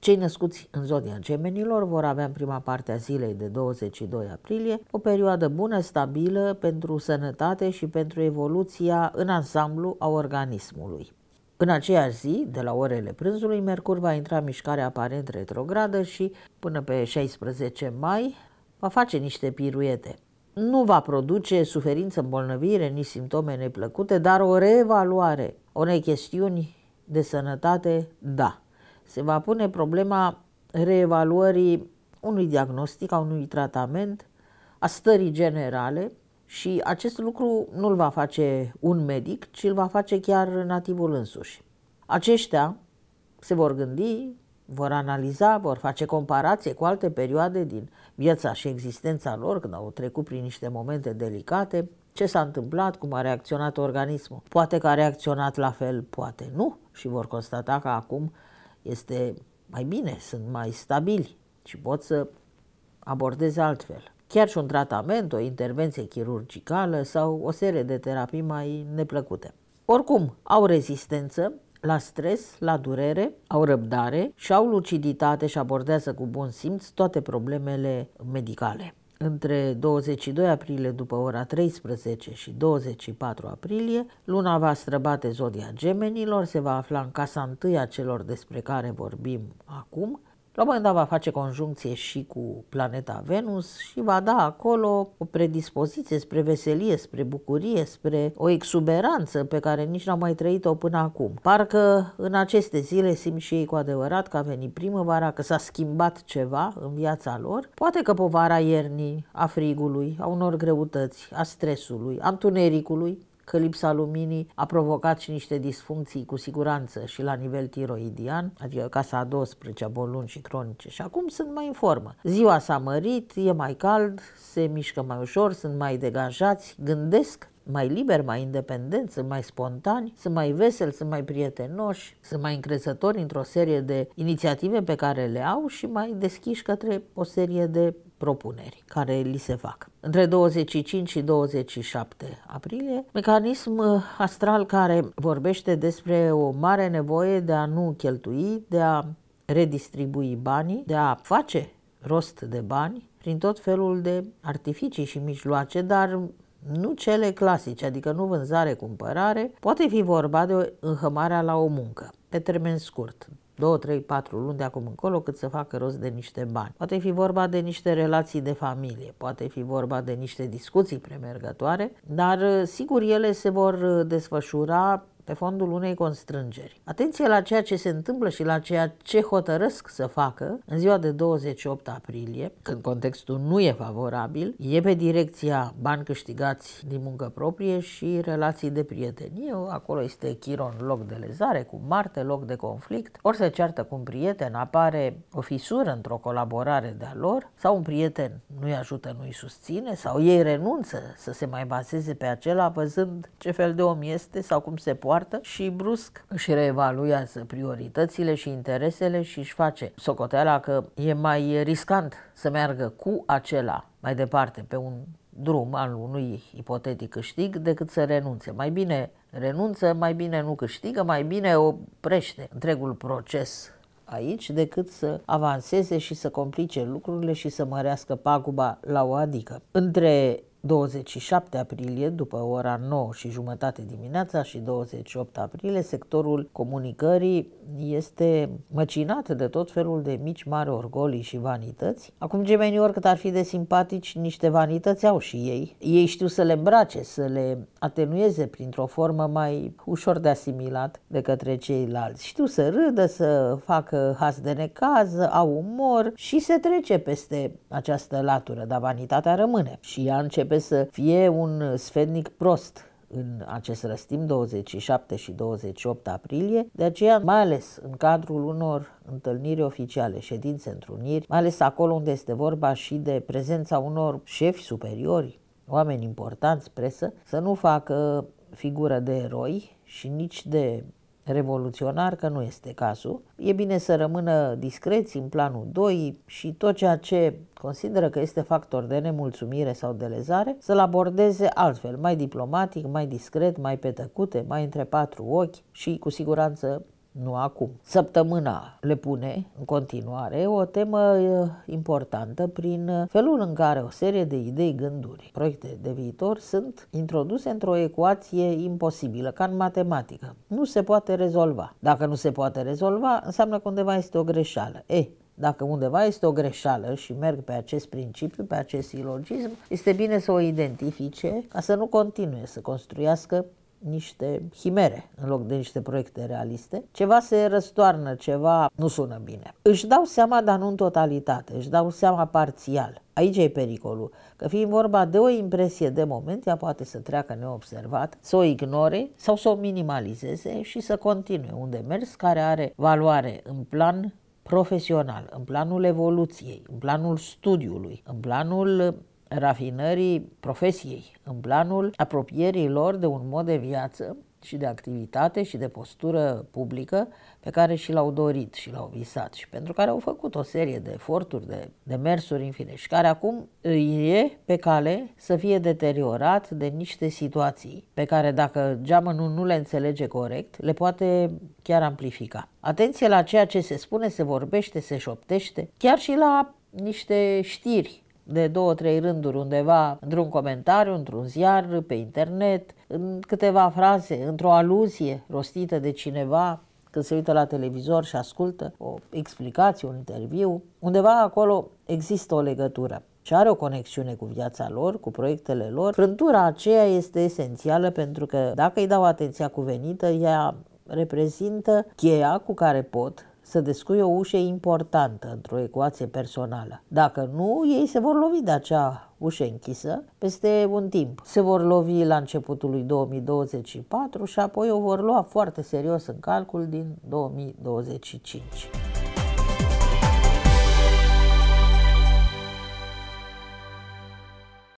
Cei născuți în zodia gemenilor vor avea în prima parte a zilei de 22 aprilie o perioadă bună, stabilă pentru sănătate și pentru evoluția în ansamblu a organismului. În aceeași zi, de la orele prânzului, Mercur va intra în mișcare aparent retrogradă și până pe 16 mai va face niște piruete. Nu va produce suferință, îmbolnăvire, nici simptome neplăcute, dar o reevaluare unei chestiuni de sănătate, da. Se va pune problema reevaluării unui diagnostic, a unui tratament, a stării generale și acest lucru nu îl va face un medic, ci îl va face chiar nativul însuși. Aceștia se vor gândi, vor analiza, vor face comparație cu alte perioade din viața și existența lor, când au trecut prin niște momente delicate, ce s-a întâmplat, cum a reacționat organismul. Poate că a reacționat la fel, poate nu, și vor constata că acum este mai bine, sunt mai stabili și pot să abordeze altfel. Chiar și un tratament, o intervenție chirurgicală sau o serie de terapii mai neplăcute. Oricum, au rezistență la stres, la durere, au răbdare și au luciditate și abordează cu bun simț toate problemele medicale. Între 22 aprilie după ora 13 și 24 aprilie, luna va străbate zodia gemenilor, se va afla în casa întâi a celor despre care vorbim acum, la un moment dat va face conjuncție și cu planeta Venus și va da acolo o predispoziție spre veselie, spre bucurie, spre o exuberanță pe care nici n-au mai trăit-o până acum. Parcă în aceste zile simt și ei cu adevărat că a venit primăvara, că s-a schimbat ceva în viața lor. Poate că povara iernii, a frigului, a unor greutăți, a stresului, a întunericului, că lipsa luminii a provocat și niște disfuncții cu siguranță și la nivel tiroidian, adică casa a 12 boluni și cronice și acum sunt mai în formă. Ziua s-a mărit, e mai cald, se mișcă mai ușor, sunt mai degajați, gândesc mai liberi, mai independenți, sunt mai spontani, sunt mai veseli, sunt mai prietenoși, sunt mai încrezători într-o serie de inițiative pe care le au și mai deschiși către o serie de propuneri care li se fac. Între 25 și 27 aprilie, mecanism uh, astral care vorbește despre o mare nevoie de a nu cheltui, de a redistribui banii, de a face rost de bani prin tot felul de artificii și mijloace, dar nu cele clasice, adică nu vânzare-cumpărare, poate fi vorba de înhămarea la o muncă, pe termen scurt, 2, 3, 4 luni de acum încolo cât să facă rost de niște bani. Poate fi vorba de niște relații de familie, poate fi vorba de niște discuții premergătoare, dar sigur ele se vor desfășura pe fondul unei constrângeri. Atenție la ceea ce se întâmplă și la ceea ce hotărăsc să facă în ziua de 28 aprilie, când contextul nu e favorabil, e pe direcția bani câștigați din muncă proprie și relații de prietenie. Acolo este Chiron, loc de lezare, cu Marte, loc de conflict. Ori se ceartă cu un prieten, apare o fisură într-o colaborare de-a lor, sau un prieten nu-i ajută, nu-i susține, sau ei renunță să se mai bazeze pe acela, văzând ce fel de om este sau cum se poate poartă și brusc își reevaluează prioritățile și interesele și își face socoteala că e mai riscant să meargă cu acela mai departe pe un drum al unui ipotetic câștig decât să renunțe. Mai bine renunță, mai bine nu câștigă, mai bine oprește întregul proces aici decât să avanseze și să complice lucrurile și să mărească paguba la o adică. Între 27 aprilie, după ora 9 și jumătate dimineața și 28 aprilie, sectorul comunicării este măcinat de tot felul de mici, mari orgolii și vanități. Acum gemenii oricât ar fi de simpatici, niște vanități au și ei. Ei știu să le îmbrace, să le atenueze printr-o formă mai ușor de asimilat de către ceilalți. Știu să râdă, să facă has de necaz, au umor și se trece peste această latură, dar vanitatea rămâne. Și ea începe începe să fie un sfetnic prost în acest răstim, 27 și 28 aprilie, de aceea, mai ales în cadrul unor întâlniri oficiale, ședințe, întruniri, mai ales acolo unde este vorba și de prezența unor șefi superiori, oameni importanți, presă, să nu facă figură de eroi și nici de revoluționar, că nu este cazul. E bine să rămână discreți în planul 2 și tot ceea ce consideră că este factor de nemulțumire sau de lezare, să-l abordeze altfel, mai diplomatic, mai discret, mai pe tăcute, mai între patru ochi și cu siguranță nu acum. Săptămâna le pune în continuare o temă importantă prin felul în care o serie de idei, gânduri, proiecte de viitor sunt introduse într-o ecuație imposibilă, ca în matematică. Nu se poate rezolva. Dacă nu se poate rezolva, înseamnă că undeva este o greșeală. E, dacă undeva este o greșeală și merg pe acest principiu, pe acest silogism, este bine să o identifice ca să nu continue să construiască niște chimere în loc de niște proiecte realiste. Ceva se răstoarnă, ceva nu sună bine. Își dau seama, dar nu în totalitate, își dau seama parțial. Aici e pericolul, că fiind vorba de o impresie de moment, ea poate să treacă neobservat, să o ignore sau să o minimalizeze și să continue un demers care are valoare în plan profesional, în planul evoluției, în planul studiului, în planul rafinării profesiei, în planul apropierii lor de un mod de viață și de activitate și de postură publică pe care și l-au dorit și l-au visat și pentru care au făcut o serie de eforturi, de, de mersuri în fine și care acum e pe cale să fie deteriorat de niște situații pe care dacă geamănul nu le înțelege corect, le poate chiar amplifica. Atenție la ceea ce se spune, se vorbește, se șoptește, chiar și la niște știri de două, trei rânduri undeva, într-un comentariu, într-un ziar, pe internet, în câteva fraze, într-o aluzie rostită de cineva, când se uită la televizor și ascultă o explicație, un interviu, undeva acolo există o legătură și are o conexiune cu viața lor, cu proiectele lor. Frântura aceea este esențială pentru că dacă îi dau atenția cuvenită, ea reprezintă cheia cu care pot să descuie o ușă importantă într-o ecuație personală. Dacă nu, ei se vor lovi de acea ușă închisă peste un timp. Se vor lovi la începutul lui 2024 și apoi o vor lua foarte serios în calcul din 2025.